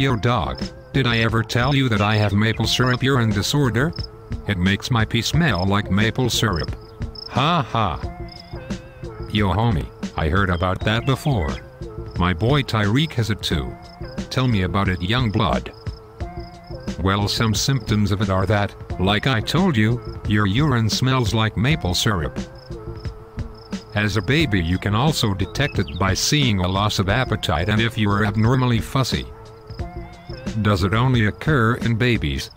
Yo dog, did I ever tell you that I have maple syrup urine disorder? It makes my pee smell like maple syrup. Ha ha. Yo homie, I heard about that before. My boy Tyreek has it too. Tell me about it young blood. Well some symptoms of it are that, like I told you, your urine smells like maple syrup. As a baby you can also detect it by seeing a loss of appetite and if you are abnormally fussy. Does it only occur in babies?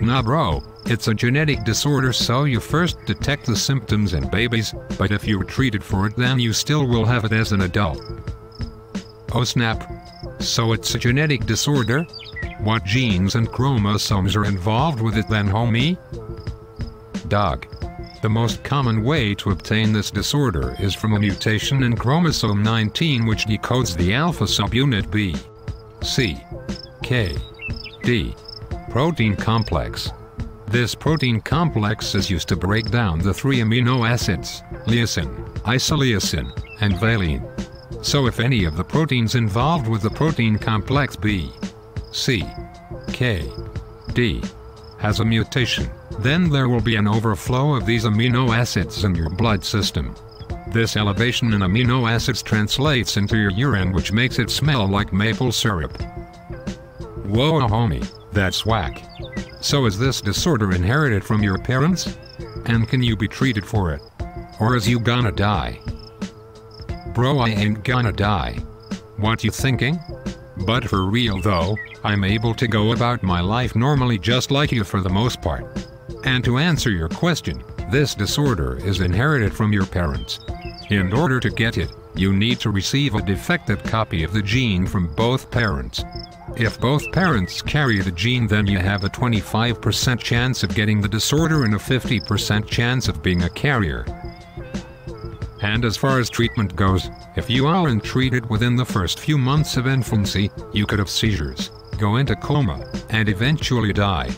Nah bro, it's a genetic disorder so you first detect the symptoms in babies, but if you're treated for it then you still will have it as an adult. Oh snap. So it's a genetic disorder? What genes and chromosomes are involved with it then homie? Dog. The most common way to obtain this disorder is from a mutation in chromosome 19 which decodes the alpha subunit B, C, K, D protein complex. This protein complex is used to break down the three amino acids, leucine, isoleucine, and valine. So if any of the proteins involved with the protein complex B, C, K, D has a mutation, then there will be an overflow of these amino acids in your blood system. This elevation in amino acids translates into your urine which makes it smell like maple syrup. Whoa homie, that's whack. So is this disorder inherited from your parents? And can you be treated for it? Or is you gonna die? Bro I ain't gonna die. What you thinking? But for real though, I'm able to go about my life normally just like you for the most part. And to answer your question, this disorder is inherited from your parents. In order to get it, you need to receive a defective copy of the gene from both parents. If both parents carry the gene then you have a 25% chance of getting the disorder and a 50% chance of being a carrier. And as far as treatment goes, if you aren't treated within the first few months of infancy, you could have seizures, go into coma, and eventually die.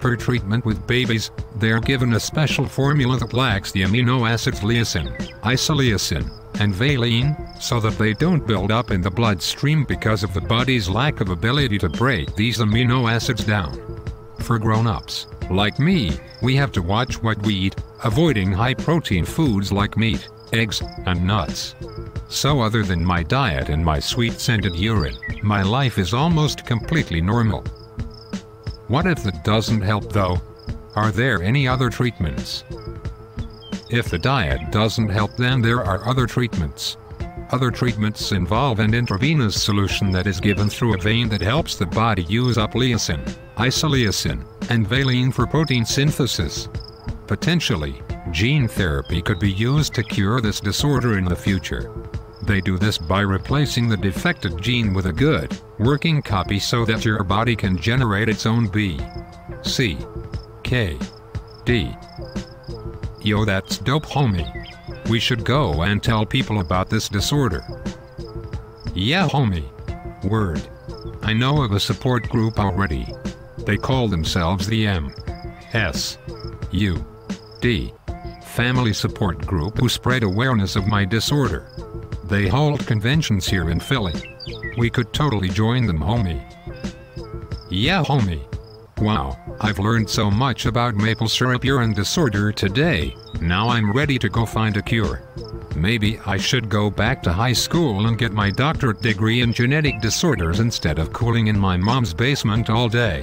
For treatment with babies, they are given a special formula that lacks the amino acids leucine, isoleucine, and valine, so that they don't build up in the bloodstream because of the body's lack of ability to break these amino acids down. For grown-ups, like me, we have to watch what we eat, avoiding high-protein foods like meat, eggs, and nuts. So other than my diet and my sweet-scented urine, my life is almost completely normal. What if it doesn't help though? Are there any other treatments? If the diet doesn't help then there are other treatments. Other treatments involve an intravenous solution that is given through a vein that helps the body use up leucine, isoleucine, and valine for protein synthesis. Potentially, gene therapy could be used to cure this disorder in the future. They do this by replacing the defective gene with a good, working copy so that your body can generate its own B, C, K, D, Yo that's dope homie. We should go and tell people about this disorder. Yeah homie. Word. I know of a support group already. They call themselves the M. S. U. D. Family Support Group who spread awareness of my disorder. They hold conventions here in Philly. We could totally join them homie. Yeah homie. Wow, I've learned so much about maple syrup urine disorder today, now I'm ready to go find a cure. Maybe I should go back to high school and get my doctorate degree in genetic disorders instead of cooling in my mom's basement all day.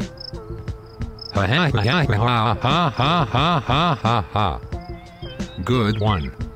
Ha ha ha ha ha ha ha ha ha ha. Good one.